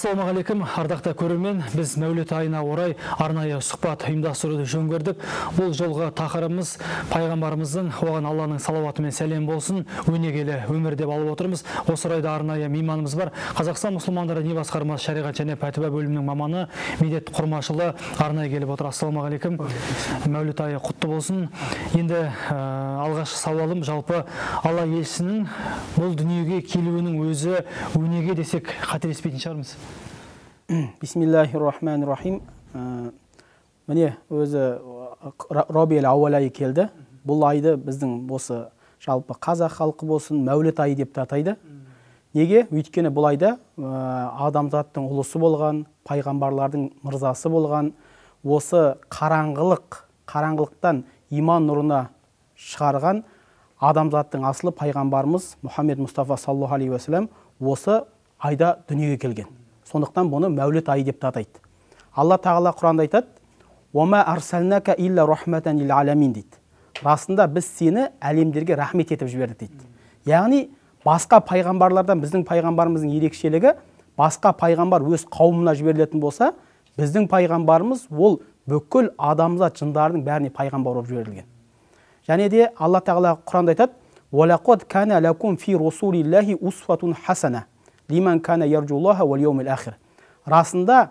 ассалаумағалейкум. Ардақты көрермен біз мәулет айына орай арнайы сұхбат ұйымдастыруды жөн көрдік. Бұл жолғы тақырыбымыз пайғамбарымыздың оған алланың салауаты мен сәлем болсын өнегелі өмір деп алып отырмыз. Осы орайда арнайы мейманымыз бар. Қазақстан мұсылмандары діни басқармасы шариғат және пәтуа бөлімінің маманы медет құрмашұлы арнайы келіп отыр. Ассалаумағалейкум. Мәулет айы құтты болсын. Енді ә, алғашқы сауалым жалпы алла елшісінің бұл дүниеге келуінің өзі өнеге десек қателеспейтін шығармыз. Бисмиллахи рахмани рахим міне өзі робиел ауал айы келді. Бұл айды біздің осы жалпы қазақ халқы болсын мәулет айы деп те атайды. Неге? Өйткені бұл айда ә, адамзаттың ұлысы болған пайғамбарлардың мырзасы болған осы қараңғылық қараңғылықтан иман нұрына шығарған адамзаттың асылы пайғамбарымыз мұхаммед мұстафа саллаллаху алейхи уассалам осы айда дүниеге келген. Сондықтан бұны мәулет айы деп те атайды алла тағала құранда айтады дейді. Расында біз сені әлемдерге рахмет етіп жібердік дейді. Яғни басқа пайғамбарлардан біздің пайғамбарымыздың ерекшелігі басқа пайғамбар өз қауымына жіберілетін болса біздің пайғамбарымыз ол бүкіл адамзат жындардың бәріне пайғамбар болып жіберілген. Және де алла тағала құранда айтады расында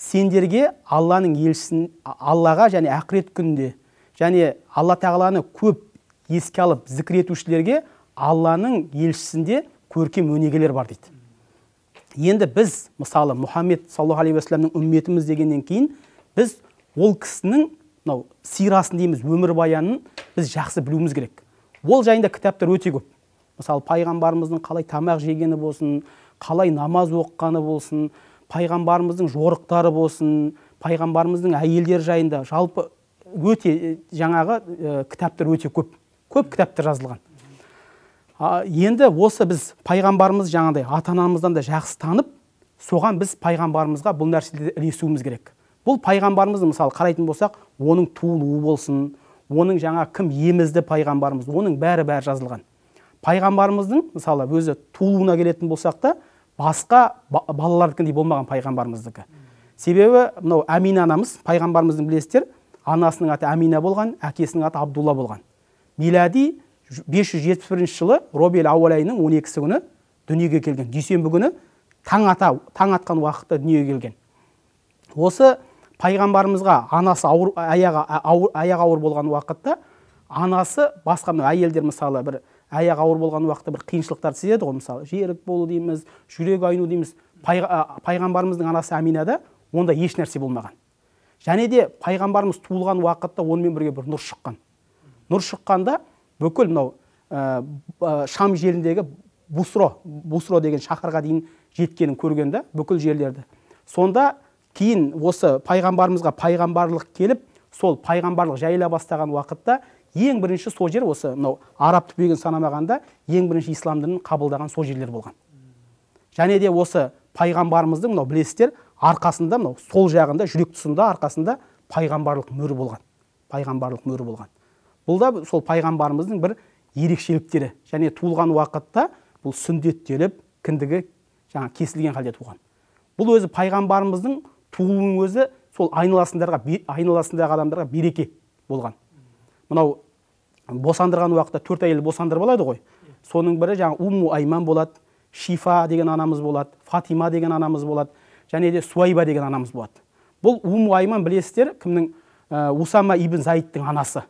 сендерге алланың елшісін аллаға және ақырет күнінде және алла тағаланы көп еске алып зікір етушілерге алланың елшісінде көркем өнегелер бар дейді. Енді біз мысалы мұхаммед саллаллаху алейхи уассаламның үмметіміз дегеннен кейін біз ол кісінің мынау сирасын дейміз өмірбаянын біз жақсы білуіміз керек. Ол жайында кітаптар өте көп. Мысалы пайғамбарымыздың қалай тамақ жегені болсын қалай намаз оқығаны болсын пайғамбарымыздың жорықтары болсын пайғамбарымыздың әйелдері жайында жалпы өте жаңағы ә, кітаптар өте көп. Көп кітаптар жазылған. А, енді осы біз пайғамбарымыз жаңағыдай ата анамыздан да жақсы танып соған біз пайғамбарымызға бұл нәрселерді ілесуіміз керек. Бұл пайғамбарымызды мысалы қарайтын болсақ оның туылуы болсын оның жаңа кім емізді пайғамбарымыз оның бәрі бәрі жазылған. Пайғамбарымыздың мысалы өзі туылуына келетін болсақ та басқа балалардікіндей болмаған пайғамбарымыздікі. Себебі мынау әмина анамыз пайғамбарымыздың білесіздер анасының аты әмина болған әкесінің аты абдулла болған. Милади 571 жылы робиел ауал айының он екісі күні дүниеге келген. Дүйсенбі күні таң ата таң атқан уақытта дүниеге келген. Осы пайғамбарымызға анасы ауыр аяғы ауыр, аяғы ауыр болған уақытта анасы басқа әйелдер мысалы бір аяғы ауыр болған уақытта бір қиыншылықтарды сезеді ғой. Мысалы жерік болу дейміз жүрек айну дейміз. Пайғамбарымыздың анасы әминада онда еш нәрсе болмаған. Және де пайғамбарымыз туылған уақытта онымен бірге бір нұр шыққан. Нұр шыққанда бүкіл мынау ә, шам жеріндегі бусро бусро деген шаһарға дейін жеткенін көрген да бүкіл жерлерді. Сонда кейін осы пайғамбарымызға пайғамбарлық келіп сол пайғамбарлық жайыла бастаған уақытта ең бірінші сол жер осы мынау араб түбегін санамағанда ең бірінші ислам дінін қабылдаған сол жерлер болған. Және де осы пайғамбарымыздың мынау білесіздер арқасында мынау сол жағында жүрек тұсында арқасында пайғамбарлық мөрі болған. Пайғамбарлық мөрі болған. Бұл да сол пайғамбарымыздың бір ерекшеліктері. Және туылған уақытта бұл сүндеттеліп кіндігі жаңа кесілген халде туған. Бұл өзі пайғамбарымыздың тууының өзі сол айналасындарға айналасындағы адамдарға береке болған. Мынау босандырған уақытта төрт әйел босандырып алады ғой. Соның бірі жаңа умму айман болады шифа деген анамыз болады фатима деген анамыз болады және де суайба деген анамыз болады. Бұл умму айман білесіздер кімнің ә, усама ибн заидтің анасы.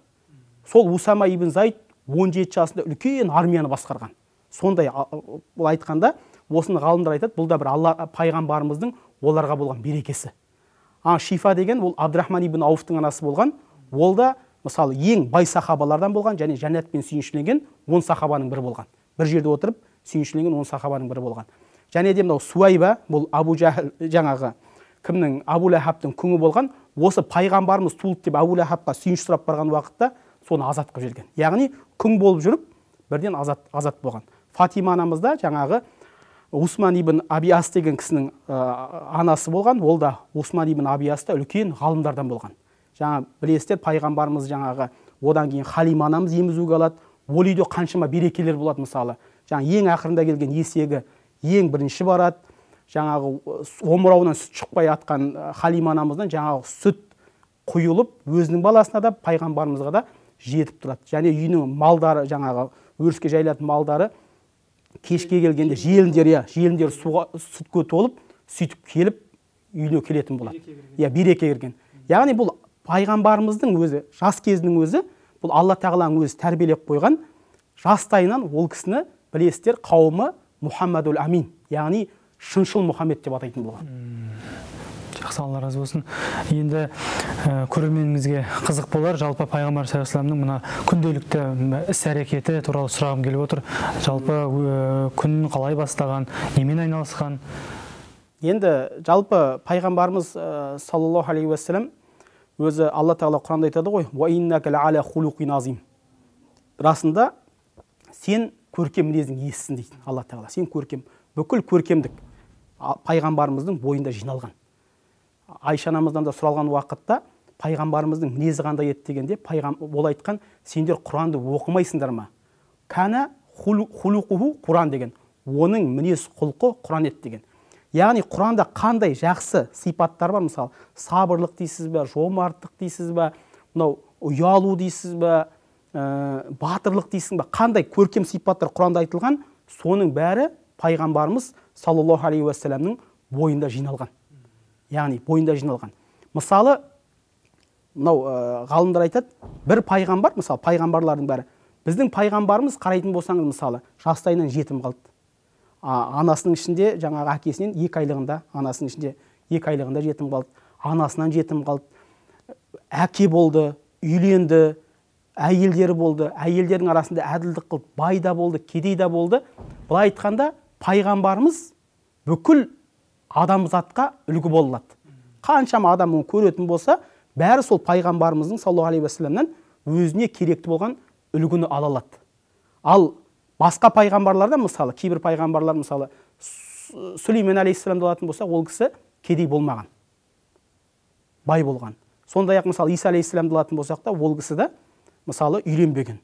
Сол усама ибн заид 17 жасында үлкен армияны басқарған. Сондай бұл айтқанда осыны ғалымдар айтады бұл да бір алла пайғамбарымыздың оларға болған берекесі. А шифа деген ол абдрахман ибн ауфтың анасы болған. Ол да мысалы ең бай сахабалардан болған және жәннатпен сүйіншіленген он сахабаның бірі болған. бір жерде отырып сүйіншіленген он сахабаның бірі болған. Және де мынау суайба бұл абу жахл жаңағы кімнің? Абу ләхабтың күңі болған. Осы пайғамбарымыз туылды деп абу ләхабқа сүйінші сұрап барған уақытта соны азат қылып жіберген. Яғни күң болып жүріп бірден азат азат болған. Фатима анамыз да жаңағы усман ибн абиас деген кісінің ә, анасы болған. Ол да усман ибн абиас та үлкен ғалымдардан болған. Жаңа білесіздер пайғамбарымыз жаңағы одан кейін халима анамыз емізуге алады. Ол үйде қаншама берекелер болады мысалы. Жаңа ең ақырында келген есегі ең бірінші барады. Жаңағы омырауынан сүт шықпай жатқан халима анамыздан жаңағы сүт құйылып өзінің баласына да пайғамбарымызға да жетіп тұрады. Және үйінің малдары жаңағы өріске жайылатын малдары кешке келгенде желіндер иә желіндер суға сүтке толып сөйтіп келіп үйіне келетін болады. Иә береке кірген. Яғни бұл пайғамбарымыздың өзі жас кезінің өзі бұл алла тағаланың өзі тәрбиелеп қойған жастайынан ол кісіні білесіздер қауымы мұхаммадул амин яғни шыншыл мұхаммед деп атайтын болған. Жақсы алла разы болсын. Енді ә, көрерменімізге қызық болар. Жалпы пайғамбар саллаллаху мына күнделікті іс әрекеті туралы сұрағым келіп отыр. Жалпы ә, күнін қалай бастаған немен айналысқан? Енді жалпы пайғамбарымыз ә, саллаллаху алейхи уассалам өзі алла тағала құранда айтады ғой расында сен көркем мінезің иесісің дейді алла тағала. Сен көркем бүкіл көркемдік пайғамбарымыздың бойында жиналған айша анамыздан да сұралған уақытта пайғамбарымыздың мінезі қандай еді дегенде пайғам, ол айтқан сендер құранды оқымайсыңдар ма? Хулуқуху құран деген. Оның мінез құлқы құран еді деген. Яғни құранда қандай жақсы сипаттар бар? Мысалы сабырлық дейсіз ба жомарттық дейсіз ба мынау ұялу дейсіз ба ә, батырлық дейсің ба қандай көркем сипаттар құранда айтылған? Соның бәрі пайғамбарымыз саллаллаху алейхи уассаламның бойында жиналған. Яғни бойында жиналған. Мысалы мынау ә, ғалымдар айтады бір пайғамбар мысалы пайғамбарлардың бәрі. Біздің пайғамбарымыз қарайтын болсаңыз мысалы жастайынан жетім қалды. Анасының ішінде жаңағы әкесінен екі айлығында анасының ішінде екі айлығында жетім қалды. Анасынан жетім қалды. Әке болды үйленді әйелдері болды. Әйелдердің арасында әділдік қылып бай да болды кедей да болды. Былай айтқанда пайғамбарымыз бүкіл адамзатқа үлгі бола алады қаншама адам оны көретін болса бәрі сол пайғамбарымыздың саллаллаху алейхи уассаламнан өзіне керекті болған үлгіні ала алады. Ал басқа пайғамбарларда мысалы кейбір пайғамбарлар мысалы сүлеймен алейхисаламды алатын болсақ ол кісі кедей болмаған. Бай болған. Сондай ақ мысалы иса алейхисаламды алатын болсақ та ол кісі да мысалы үйленбеген.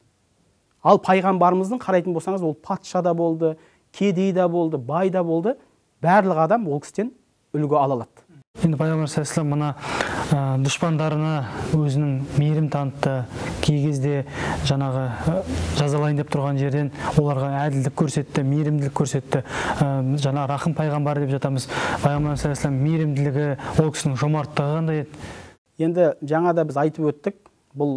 Ал пайғамбарымыздың қарайтын болсаңыз ол патша да болды кедей да болды бай да болды. Барлық адам ол кісіден үлгі ала алады. Енді пайғамбар саллаллаху мына дұшпандарына өзінің мейірім танытты кей кезде жаңағы жазалайын деп тұрған жерден оларға әділдік көрсетті мейірімділік көрсетті ә, жаңа рахым пайғамбар деп жатамыз пайғамбар саллаллаху мейірімділігі ол кісінің жомарттығы қандай еді енді жаңа да біз айтып өттік бұл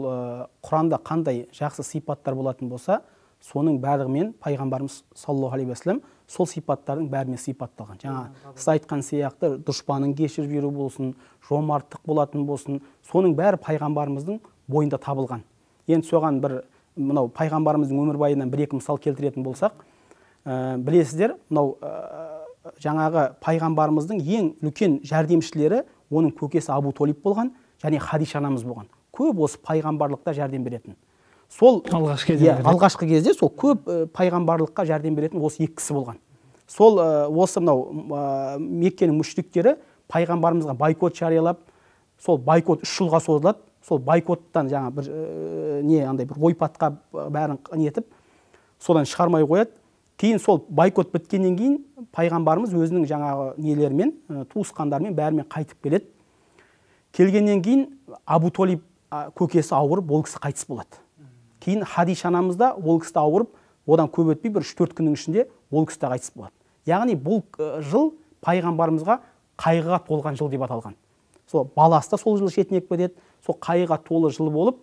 құранда қандай жақсы сипаттар болатын болса соның барлығымен пайғамбарымыз саллаллаху алейхи уассалам сол сипаттардың бәрімен сипатталған. Жаңа сіз айтқан сияқты дұшпанын кешіріп жіберу болсын жомарттық болатын болсын соның бәрі пайғамбарымыздың бойында табылған. Енді соған бір мынау пайғамбарымыздың өмірбаянынан бір екі мысал келтіретін болсақ ә, білесіздер мынау ә, жаңағы пайғамбарымыздың ең үлкен жәрдемшілері оның көкесі абу толиб болған және хадиша анамыз болған. Көп осы пайғамбарлықта жәрдем беретін. Сол алғашқы кезде иә алғашқы кезде сол көп ә, пайғамбарлыққа жәрдем беретін осы екі кісі болған. Сол ә, осы мынау ә, меккенің мүшриктері пайғамбарымызға байкот жариялап сол байкот үш жылға созылады. Сол байкоттан жаңа бір ә, не андай бір ойпатқа бәрін нетіп содан шығармай қояды. Кейін сол байкот біткеннен кейін пайғамбарымыз өзінің жаңағы нелерімен ә, туысқандарымен бәрімен қайтып келеді. Келгеннен кейін абу толиб көкесі ауырып ол кісі қайтыс болады. Кейін хадиша анамыз да ол кісі ауырып одан көп өтпей бір үш төрт күннің ішінде ол кісі де қайтыс болады яғни бұл жыл пайғамбарымызға қайғыға толған жыл деп аталған. Сол баласы да сол жылы шетінеп кетеді сол қайғыға толы жыл болып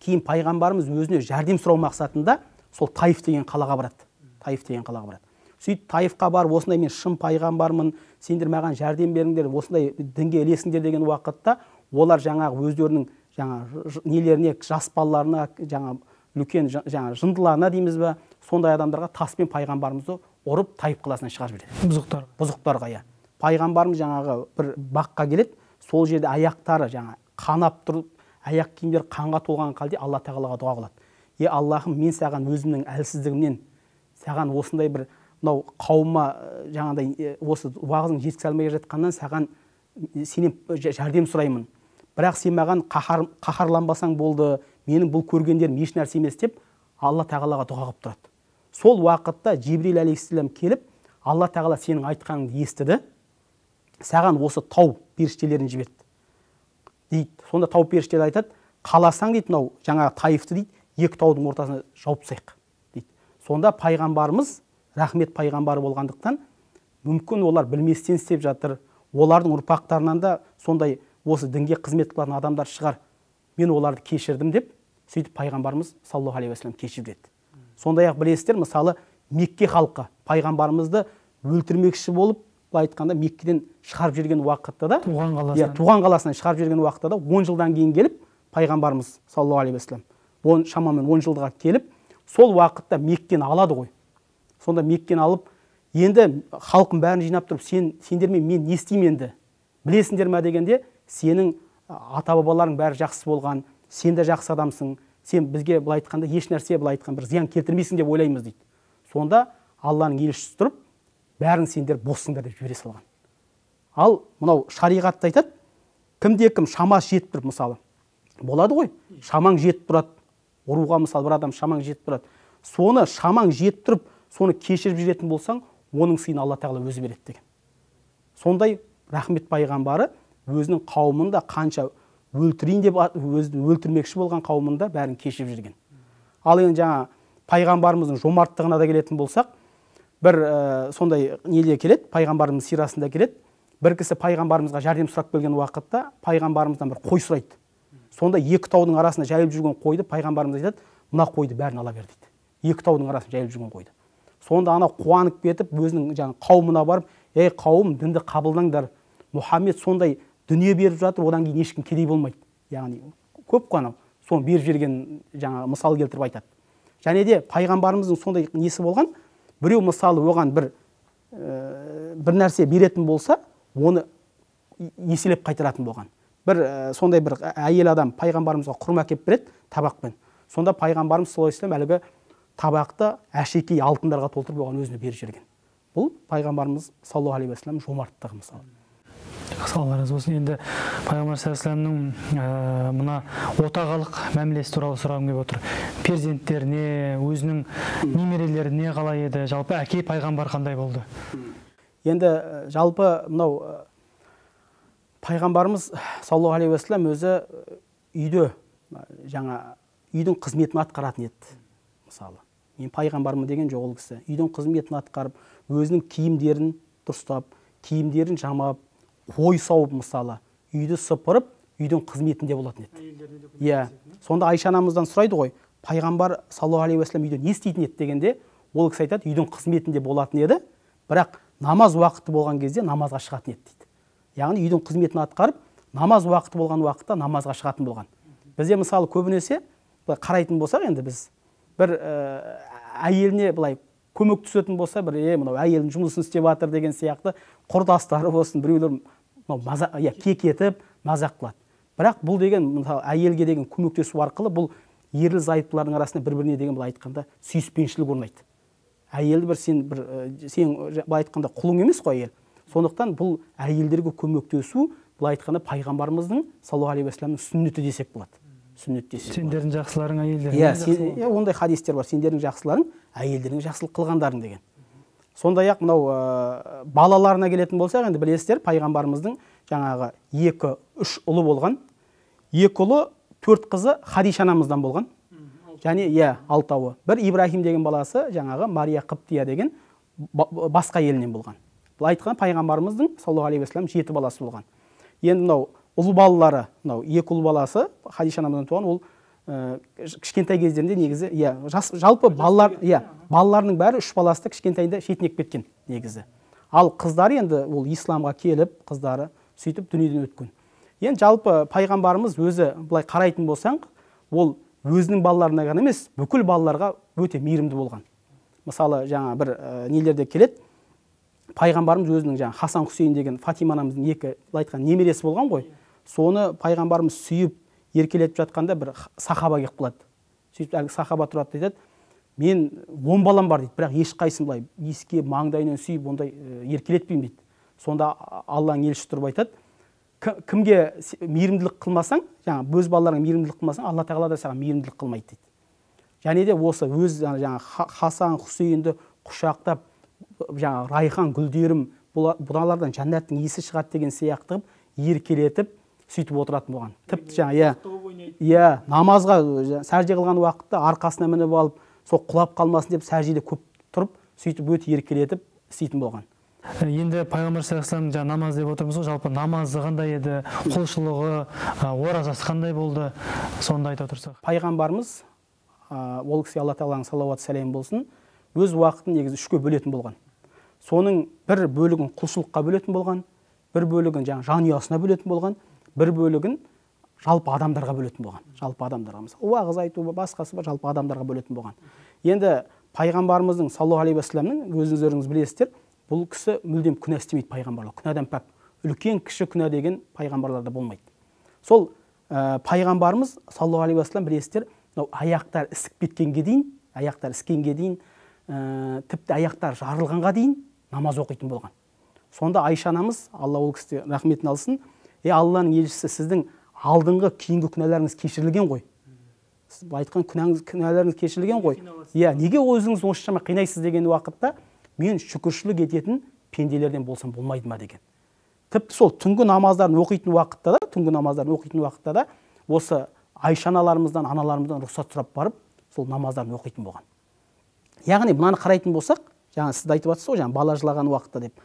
кейін пайғамбарымыз өзіне жәрдем сұрау мақсатында сол таиф деген қалаға барады. Таиф деген қалаға барады. Сөйтіп таифқа барып осындай мен шын пайғамбармын сендер маған жәрдем беріңдер осындай дінге ілесіңдер деген уақытта олар жаңағы өздерінің жаңа нелеріне жас балаларына жаңа үлкен жаңа жындыларына дейміз ба сондай адамдарға таспен пайғамбарымызды ұрып тайып қаласынан шығарып жібереді. Бұзықтар бұзықтарға иә. Пайғамбарымыз жаңағы бір баққа келеді сол жерде аяқтары жаңа қанап тұрып аяқ киімдері қанға толған халде алла тағалаға дұға қылады. Е аллахым мен саған өзімнің әлсіздігімнен саған осындай бір мынау қауымыма жаңағыдай осы уағызың жеткізе алмай жатқаннан саған сенен жәрдем сұраймын. Бірақ сен маған қаһар, қаһарланбасаң болды менің бұл көргендерім еш нәрсе емес деп алла тағалаға дұға қылып тұрады. Сол уақытта жибрил алейхисалам келіп алла тағала сенің айтқаныңды естіді. Саған осы тау періштелерін жіберді. Дейді. Сонда тау періштелер айтады қаласаң дейді мынау жаңағы таифты дейді екі таудың ортасына жауып тастайық дейді. Сонда пайғамбарымыз рахмет пайғамбары болғандықтан мүмкін олар білместен істеп жатыр. Олардың ұрпақтарынан да сондай осы дінге қызмет қылатын адамдар шығар. Мен оларды кешірдім деп сөйтіп пайғамбарымыз саллаллаху алейхи уассалам кешіреді сондай ақ білесіздер мысалы мекке халқы пайғамбарымызды өлтірмекші болып былай айтқанда меккеден шығарып жіберген уақытта да туған иә қаласынан. туған қаласынан шығарып жіберген уақытта да он жылдан кейін келіп пайғамбарымыз саллаллаху алейхи уассалам он шамамен он жылға келіп сол уақытта меккені алады ғой. Сонда меккені алып енді халқын бәрін жинап тұрып сен сендермен мен не істеймін енді? Білесіңдер ма дегенде сенің ата бабаларың бәрі жақсы болған сен де жақсы адамсың сен бізге былай айтқанда еш нәрсе былай айтқан бір зиян келтірмейсің деп ойлаймыз дейді. Сонда алланың елшісі тұрып бәрің сендер боссыңдар деп жібере салған. Ал мынау шариғатта айтады кімде кім шамасы жетіп тұрып мысалы болады ғой шамаң жетіп тұрады ұруға мысалы бір адам шамаң жетіп тұрады. Соны шамаң жетіп тұрып соны кешіріп жіберетін болсаң оның сыйын алла тағала өзі береді деген. Сондай рахмет пайғамбары өзінің қауымын да қанша өлтірейін деп өзі өлтірмекші болған қауымын да бәрін кешіріп жүрген. Ал енді жаңа пайғамбарымыздың жомарттығына да келетін болсақ бір ә, сондай неде келеді? Пайғамбарымыз сирасында келеді. Бір кісі пайғамбарымызға жәрдем сұрап келген уақытта пайғамбарымыздан бір қой сұрайды. Сонда екі таудың арасында жайылып жүрген қойды пайғамбарымыз айтады мына қойды бәрін ала бер дейді. Екі таудың арасында жайылып жүрген қойды. Сонда анау қуанып кетіп өзінің жаңағы қауымына барып ей қауым дінді қабылдаңдар. Мұхаммед сондай дүние беріп жатыр одан кейін ешкім кедей болмайды. Яғни көп қой анау соны беріп жіберген жаңағы мысал келтіріп айтады. Және де пайғамбарымыздың сондай несі болған? Біреу мысалы оған бір ә, бір нәрсе беретін болса оны еселеп қайтаратын болған. Бір ә, сондай бір әйел адам пайғамбарымызға құрма әкеліп береді табақпен. Сонда пайғамбарымыз саллаллаху алейхи әлгі табақты әшекей алтындарға толтырып оған өзіне беріп жіберген. Бұл пайғамбарымыз саллаллаху алейхи уассалам жомарттығы мысалы. Сау разы болсын. Енді пайғамбар саллаллаху алейhi мына отағалық мәмілесі туралы сұрағым келіп отыр. Перзенттеріне өзінің немерелеріне қалай еді? Жалпы әке пайғамбар қандай болды? Енді жалпы мынау пайғамбарымыз саллаллаху алейхи уассалам өзі үйде жаңа үйдің қызметін атқаратын еді мысалы. Мен пайғамбармын деген жоқ ол кісі. Үйдің қызметін атқарып өзінің киімдерін дұрыстап киімдерін жамап қой сауып мысалы үйді сыпырып үйдің қызметінде болатын еді. иә. сонда айша анамыздан сұрайды ғой пайғамбар саллаллаху алейхи уассалам үйде не істейтін еді? дегенде ол кісі айтады үйдің қызметінде болатын еді бірақ намаз уақыты болған кезде намазға шығатын еді дейді. Яғни үйдің қызметін атқарып намаз уақыты болған уақытта намазға шығатын болған. Бізде мысалы көбінесе қарайтын болсақ енді біз бір ә, әйеліне былай көмек түсетін болса бір е мынау әйелім жұмысын істеп жатыр деген сияқты құрдастары болсын біреулер мынау маза иә кекетіп мазақ қылады. Бірақ бұл деген мысалы әйелге деген көмектесу арқылы бұл ерлі зайыптылардың арасында бір біріне деген былай айтқанда сүйіспеншілік орнайды. Әйелді бір сен бір сен былай айтқанда құлың емес қой әйел. Сондықтан бұл әйелдерге көмектесу былай айтқанда пайғамбарымыздың саллаллаху алейхи уассаламның сүннеті десек болады. Сүннет десе сендердің жақсыларың әйелдерің иә иә ондай хадистер бар. Сендердің жақсыларың әйелдерің жақсылық қылғандарың деген. Сондай ақ мынау ә, балаларына келетін болсақ енді білесіздер пайғамбарымыздың жаңағы екі үш ұлы болған. Екі ұлы төрт қызы хадиша анамыздан болған. Және иә алтауы. Бір ибраһим деген баласы жаңағы мария қыптия деген басқа елінен болған. Былай айтқанда пайғамбарымыздың саллаллаху алейхи уассалам жеті баласы болған. Енді мынау ұл балалары мынау екі ұл баласы хадиша анамыздан туған ол ә, кішкентай кездерінде негізі иә жалпы балалар иә балаларының бәрі үш баласы да кішкентайында шетінеп кеткен негізі. Ал қыздары енді ол исламға келіп қыздары сөйтіп дүниеден өткен. Енді жалпы пайғамбарымыз өзі былай қарайтын болсаң ол өзінің балаларына ғана емес бүкіл балаларға өте мейірімді болған. Мысалы жаңа бір ә, нелерде келеді. Пайғамбарымыз өзінің жаңағы хасан хусейн деген фатима анамыздың екі былай айтқанда немересі болған ғой. Соны пайғамбарымыз сүйіп еркелетіп жатқанда бір сахаба келіп қалады. Сөйтіп әлгі сахаба тұрады айтады мен он балам бар дейді. Бірақ ешқайсысын былай иіскеп маңдайынан сүйіп ондай еркелетпеймін дейді. Сонда алланың елшісі тұрып айтады кімге мейірімділік қылмасаң жаңағы өз балаларыңа мейірімділік қылмасаң алла тағала да саған мейірімділік қылмайды дейді. Және де осы өз жаңағы хасан хусейнді құшақтап жаңағы райхан гүлдерім бұла- бұлардан жәннаттың иісі шығады деген сияқты қылып еркелетіп сөйтіп отыратын болған тіпті жаңа иә. иә намазға сәжде қылған уақытта арқасына мініп алып сол құлап қалмасын деп сәждеде көп тұрып сөйтіп өте еркелетіп істейтін болған. Енді пайғамбар саллаллаху жаңа намаз деп отырмыз ғой жалпы намазы қандай еді құлшылығы оразасы қандай болды соны да айта отырсақ. Пайғамбарымыз ол кісіге алла тағаланың салауаты сәлем болсын өз уақытын негізі үшке бөлетін болған. Соның бір бөлігін құлшылыққа бөлетін болған бір бөлігін жаңағы жанұясына бөлетін болған бір бөлігін жалпы адамдарға бөлетін болған. Жалпы адамдарға. Мысалы уағыз айту басқасы бар жалпы адамдарға бөлетін болған. Енді пайғамбарымыздың саллаллаху алейхи уассаламның өзіңіздеріңіз білесіздер бұл кісі мүлдем күнә істемейді пайғамбарлар. Күнәдан пәк. Үлкен кіші күнә деген пайғамбарларда болмайды. Сол ә, пайғамбарымыз саллаллаху алейхи уассалам білесіздер мынау аяқтар ісіп кеткенге дейін аяқтар іскенге дейін ә, тіпті аяқтар жарылғанға дейін намаз оқитын болған. Сонда айша анамыз алла ол кісіге рахметін алсын е алланың елшісі сіздің алдыңғы кейінгі күнәларыңыз кешірілген ғой. Сіз былай айтқан күнәңіз күнәларыңыз кешірілген ғой. Иә неге өзіңіз осыншама қинайсыз деген уақытта мен шүкіршілік ететін пенделерден болсам болмайды ма деген. Тіпті сол түнгі намаздарын оқитын уақытта да түнгі намаздарын оқитын уақытта да осы айша аналарымыздан аналарымыздан рұқсат сұрап барып сол намаздарын оқитын болған. Яғни мынаны қарайтын болсақ жаңа сіз айтып жатсыз ғой жаңа бала жылаған уақытта деп.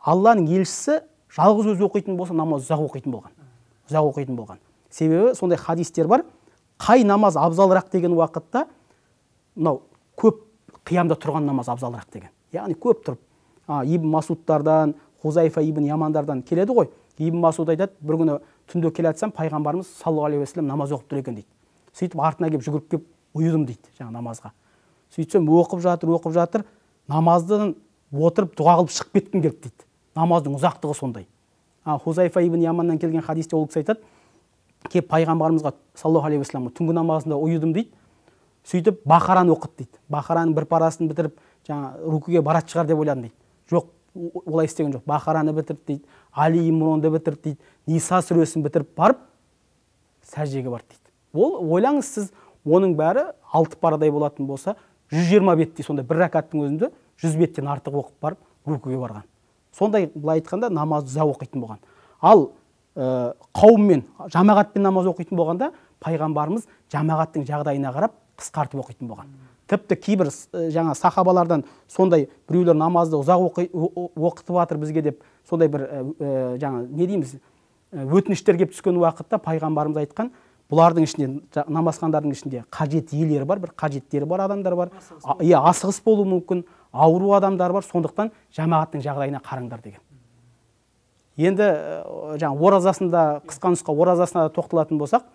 Алланың елшісі жалғыз өзі оқитын болса намаз ұзақ оқитын болған. Ұзақ оқитын болған. Себебі сондай хадистер бар. Қай намаз абзалырақ деген уақытта мынау көп қиямда тұрған намаз абзалырақ деген. Яғни көп тұрып. А, ибн масудтардан хузайфа ибн ямандардан келеді ғой. Ибн масуд айтады бір күні түнде келе жатсам пайғамбарымыз саллаллаху алейхи уассалам намаз оқып тұр екен дейді. Сөйтіп артына келіп жүгіріп келіп ұйыдым дейді жаңа намазға. Сөйтсем оқып жатыр оқып жатыр. Намаздан отырып дұға қылып шығып кеткім келді дейді. Намаздың ұзақтығы сондай. А хузайфа ибн яманнан келген хадисте ол кісі айтады келіп пайғамбарымызға саллаллаху алейхи уассаламға түнгі намазында ұйыдым дейді. Сөйтіп бақараны оқыды дейді. Бақараның бір парасын бітіріп жаңа рукуге баратын шығар деп ойладым дейді. Жоқ олай істеген жоқ. Бақараны бітірді дейді али имронды бітірді дейді ниса сүресін бітіріп барып сәждеге барды дейді. Ол ойлаңыз сіз оның бәрі алты парадай болатын болса жүз жиырма беттей сондай бір рәкаттың өзінде жүз беттен артық оқып барып рукуге барған. Сондай былай айтқанда намазды ұзақ оқитын болған. Ал ә, қауыммен жамағатпен намаз оқитын болғанда пайғамбарымыз жамағаттың жағдайына қарап қысқартып оқитын болған. Тіпті кейбір ә, жаңа сахабалардан сондай біреулер намазды ұзақ оқи, оқытып жатыр бізге деп сондай бір ә, жаңа не дейміз өтініштер келіп түскен уақытта пайғамбарымыз айтқан бұлардың ішінде намазхандардың ішінде қажет иелері бар бір қажеттері бар адамдар бар. Иә асығыс болуы мүмкін. Ауру адамдар бар сондықтан жамағаттың жағдайына қараңдар деген. Енді ә, жаңа оразасында қысқа нұсқа оразасына тоқталатын болсақ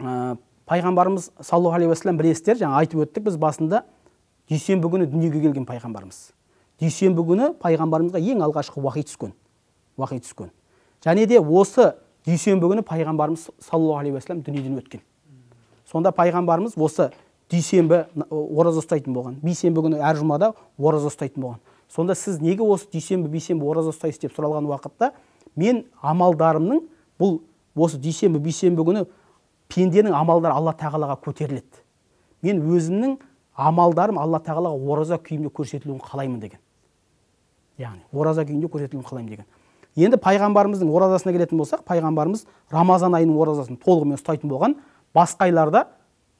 ә, пайғамбарымыз саллаллаху алейхи уассалам білесіздер жаңа айтып өттік біз басында дүйсенбі күні дүниеге келген пайғамбарымыз. Дүйсенбі күні пайғамбарымызға ең алғашқы уахи түскен уахи түскен. Және де осы дүйсенбі күні пайғамбарымыз саллаллаху алейхи уассалам дүниеден өткен. Сонда пайғамбарымыз осы дүйсенбі ораза ұстайтын болған. Бейсенбі күні әр жұмада ораза ұстайтын болған. Сонда сіз неге осы дүйсенбі бейсенбі ораза ұстайсыз деп сұралған уақытта мен амалдарымның бұл осы дүйсенбі бейсенбі күні пенденің амалдары алла тағалаға көтеріледі. Мен өзімнің амалдарым алла тағалаға ораза күйімде көрсетілуін қалаймын деген. Яғни ораза күйінде көрсетілуін қалаймын деген. Енді пайғамбарымыздың оразасына келетін болсақ пайғамбарымыз рамазан айының оразасын толығымен ұстайтын болған. Басқа айларда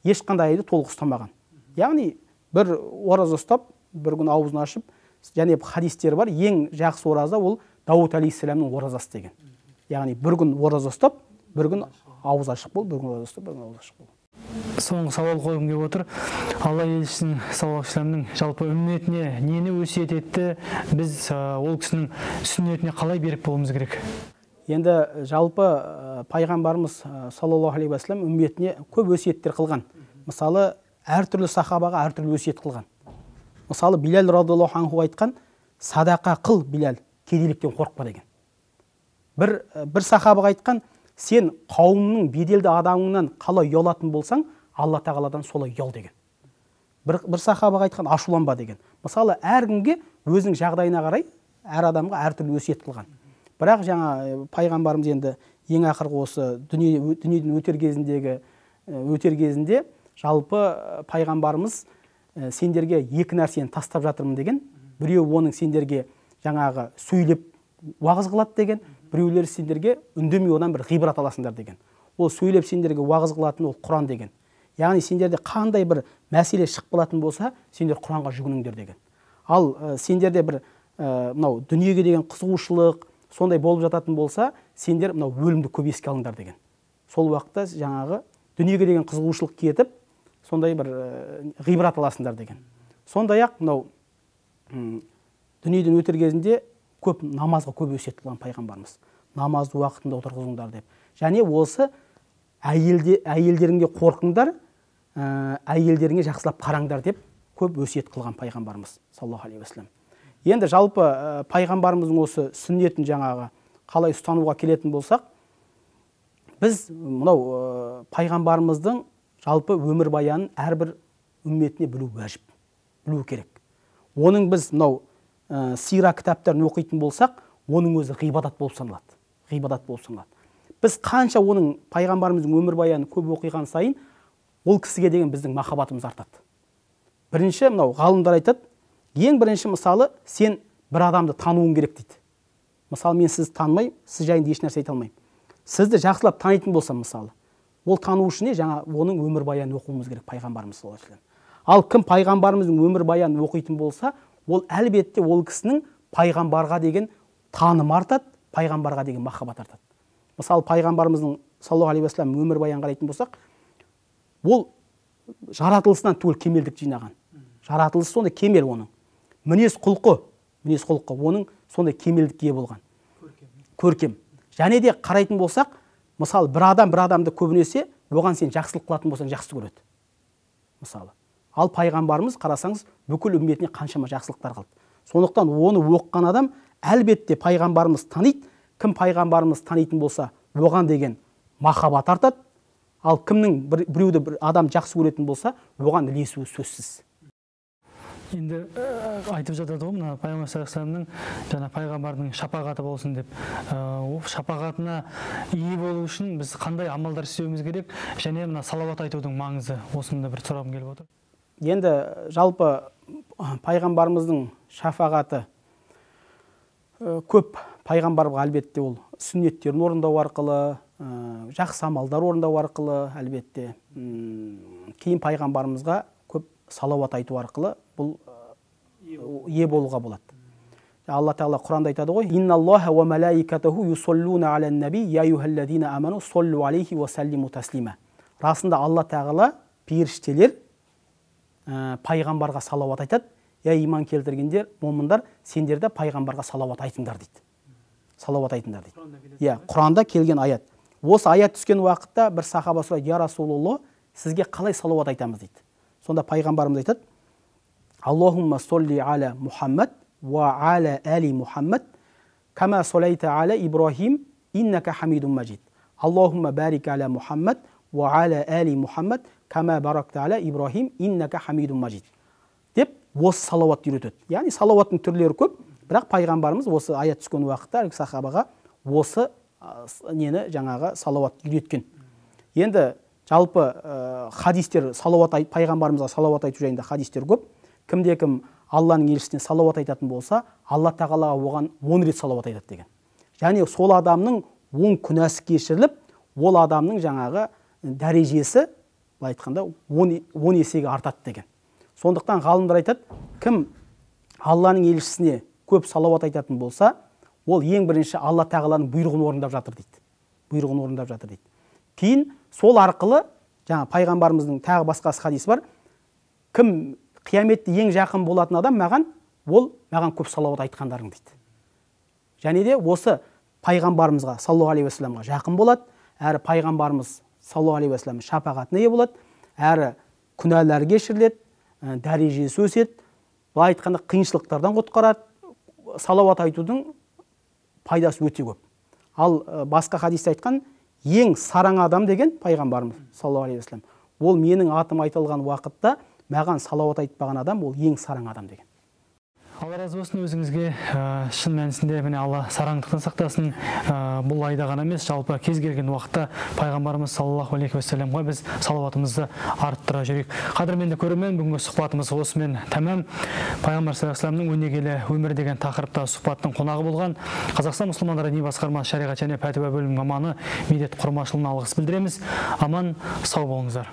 ешқандай айды толық ұстамаған. Яғни бір ораза ұстап бір күн аузын ашып және хадистер бар ең жақсы ораза ол дауд алейхисаламның оразасы деген. Яғни бір күн ораза ұстап бір күн ауыз ашық бол бір күн ораза ұстап бір күн ауыз ашық бол. Соңғы сауал қойғым келіп отыр. Алла елшісінің саллаллаху алейхи жалпы үмметіне нені өсиет етті? Біз ол кісінің сүннетіне қалай берік болуымыз керек? Енді жалпы ә, пайғамбарымыз ә, саллаллаху алейхи уассалам үмметіне көп өсиеттер қылған. Мысалы әртүрлі сахабаға әртүрлі өсиет қылған. Мысалы биләл радиаллаху анху айтқан садақа қыл биләл кедейліктен қорықпа деген. Бір бір сахабаға айтқан сен қауымның беделді адамыңнан қалай ұялатын болсаң алла тағаладан солай ұял деген. Бір, бір сахабаға айтқан ашуланба деген. Мысалы әркімге өзінің жағдайына қарай әр адамға әртүрлі өсиет қылған. Бірақ жаңа ә, пайғамбарымыз енді ең ақырғы осы дүние дүниеден өтер кезіндегі ә, өтер кезінде жалпы ә, пайғамбарымыз ә, сендерге екі нәрсені тастап жатырмын деген біреу оның сендерге жаңағы сөйлеп уағыз қылады деген біреулер сендерге үндемей одан бір ғибрат аласыңдар деген. Ол сөйлеп сендерге уағыз қылатын ол құран деген. Яғни сендерде қандай бір мәселе шығып қалатын болса сендер құранға жүгініңдер деген. Ал ә, сендерде бір ә, мынау дүниеге деген қызығушылық сондай болып жататын болса сендер мынау өлімді көп еске алыңдар деген. Сол уақытта жаңағы дүниеге деген қызығушылық кетіп сондай бір ә, ғибрат аласыңдар деген. Сондай ақ мынау дүниеден өтер кезінде көп намазға көп өсиет қылған пайғамбарымыз. Намазды уақытында отырғызыңдар деп. Және осы әйелде әйелдеріңе қорқыңдар ә, әйелдеріңе жақсылап қараңдар деп көп өсиет қылған пайғамбарымыз саллаллаху алейхи уассалам. Енді жалпы ә, пайғамбарымыздың осы сүннетін жаңағы қалай ұстануға келетін болсақ біз мынау ә, пайғамбарымыздың жалпы өмірбаянын әрбір үмметіне білу уәжіп білу керек. Оның біз мынау ә, сира кітаптарын оқитын болсақ оның өзі ғибадат болып саналады ғибадат болып саналады. Біз қанша оның пайғамбарымыздың өмірбаянын көп оқиған сайын ол кісіге деген біздің махаббатымыз артады. Бірінші мынау ғалымдар айтады ең бірінші мысалы сен бір адамды тануың керек дейді. Мысалы мен сізді танымаймын сіз жайында ешнәрсе айта алмаймын. Сізді жақсылап танитын болсам мысалы ол тану үшін не? Жаңа оның өмірбаянын оқуымыз керек пайғамбарымыз саллаллаху ал кім пайғамбарымыздың өмірбаянын оқитын болса ол әлбетте ол кісінің пайғамбарға деген танымы артады пайғамбарға деген махаббат артады. Мысалы пайғамбарымыздың саллаллаху алейхи уассалам өмірбаянын қарайтын болсақ ол жаратылысынан түгел кемелдік жинаған. Жаратылысы сондай кемел оның. Мінез құлқы мінез құлқы оның сондай кемелдікке ие болған. Көркем. Және де қарайтын болсақ мысалы бір адам бір адамды көбінесе оған сен жақсылық қылатын болсаң жақсы көреді. Мысалы. Ал пайғамбарымыз қарасаңыз бүкіл үмметіне қаншама жақсылықтар қылды сондықтан оны оқыған адам әлбетте пайғамбарымыз таниды. Кім пайғамбарымыз танитын болса оған деген махаббат артады. Ал кімнің бір, біреуді бір адам жақсы көретін болса оған ілесуі сөзсіз. Енді айтып жатады ғой мына пайғамбар саллаллаху жаңа пайғамбардың шапағаты болсын деп. Ә, шапағатына ие болу үшін біз қандай амалдар істеуіміз керек және мына салауат айтудың маңызы? Осыны бір сұрағым келіп отыр. Енді жалпы пайғамбарымыздың шафағаты көп пайғамбарға әлбетте ол сүннеттерін орындау арқылы жақсы амалдар орындау арқылы әлбетте кейін пайғамбарымызға салауат айту арқылы бұл ие болуға болады. Алла тағала құранда айтады ғой расында алла тағала періштелер ә, пайғамбарға салауат айтады. Иә иман келтіргендер момындар сендер де пайғамбарға салауат айтыңдар дейді. Салауат айтыңдар дейді. Иә құранда келген аят. Осы аят түскен уақытта бір сахаба сұрайды я расулалла сізге қалай салауат айтамыз? дейді. Сонда пайғамбарымыз айтады аллахумма солли аля мухаммад уа аля әли мухаммад кама солайта аля ибрахим иннака хамидун мажид аллахумма барик аля мухаммад уа аля әли мухаммад кама баракта аля ибрахим иннака хамидун мажид деп осы салауатты үйретеді. Яғни салауаттың түрлері көп бірақ пайғамбарымыз осы аят түскен уақытта әлгі сахабаға осы нені жаңағы салауат үйреткен. Енді жалпы ә, хадистер салауат пайғамбарымызға салауат айту жайында хадистер көп. Кімде кім алланың елшісіне салауат айтатын болса алла тағалаға оған он рет салауат айтады деген. Және сол адамның он күнәсі кешіріліп ол адамның жаңағы дәрежесі былай айтқанда он, он есеге артады деген. Сондықтан ғалымдар айтады кім алланың елшісіне көп салауат айтатын болса ол ең бірінші алла тағаланың бұйрығын орындап жатыр дейді. Бұйрығын орындап жатыр дейді. Кейін сол арқылы жаңа пайғамбарымыздың тағы басқа хадис бар. Кім қияметте ең жақын болатын адам маған ол маған көп салауат айтқандарың дейді. Және де осы пайғамбарымызға саллаллаху алейхи уассаламға жақын болады. Әрі пайғамбарымыз саллаллаху алейхи уассаламның шапағатына ие болады. Әрі күнәлар кешіріледі ә, дәрежесі өседі. Былай айтқанда қиыншылықтардан құтқарады. Салауат айтудың пайдасы өте көп. Ал ә, басқа хадисте айтқан ең сараң адам деген пайғамбарымыз саллаллаху алейхи ол менің атым айтылған уақытта маған салауат айтпаған адам ол ең сараң адам деген. Алла разы болсын өзіңізге ә, шын мәнісінде міне алла сараңдықтан сақтасын. Ә, бұл айда ғана емес жалпы кез келген уақытта пайғамбарымыз саллаллаху алейхи уассаламға біз салауатымызды арттыра жүрейік. Қадірменді көрермен бүгінгі сұхбатымыз осымен тәмам. Пайғамбар саллаллаху өнегелі өмір деген тақырыпта сұхбаттың қонағы болған қазақстан мұсылмандары діни басқармасы шариғат және пәтуа бөлімінің маманы медет құрмашұлына алғыс білдіреміз. Аман сау болыңыздар.